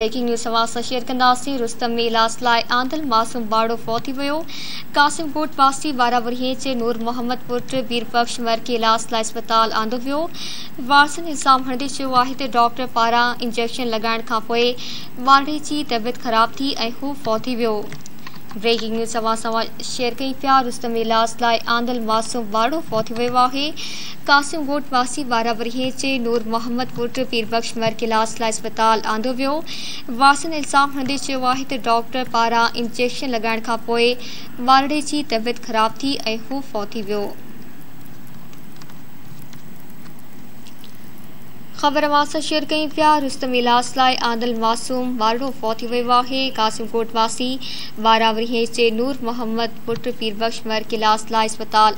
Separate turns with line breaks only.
breaking news سوال سے share کرتم میں الاج لند ماسوم واڑو فوتی پی قاسم گوٹ پاس بارہ بری چینر محمد پوٹ ویرپکش مرک علاج لسپتال آند وی والسن الزام ہڑدی چائے تو ڈاکٹر پارا انجیکشن لگانا والے کی طبیعت خراب تھی وہ فوتی وی بریکنگ نیوز شیئر کئی پیا روسم الس لائے آندل ماسم والڑ فوتی وی ہے قاسم گوٹ ماسی بارہ بری نور محمد گرٹ پیربخش مرکلاس لائ اسپتال آند وی واسن الزاف ہندی چاہیے تاكٹر پارا انجیکشن لگائن كا وارڑے طبیعت خراب تھی وہ فوتی وی خبر ماسا شیئر کئی پیا رستم لاسلائے آندل معصوم وارڑو فوتی ویو ہے قاسم کوٹ واسی، واراوری ہے سے نور محمد، پٹ پیر بخش، مر کے لاسلائے اسپتال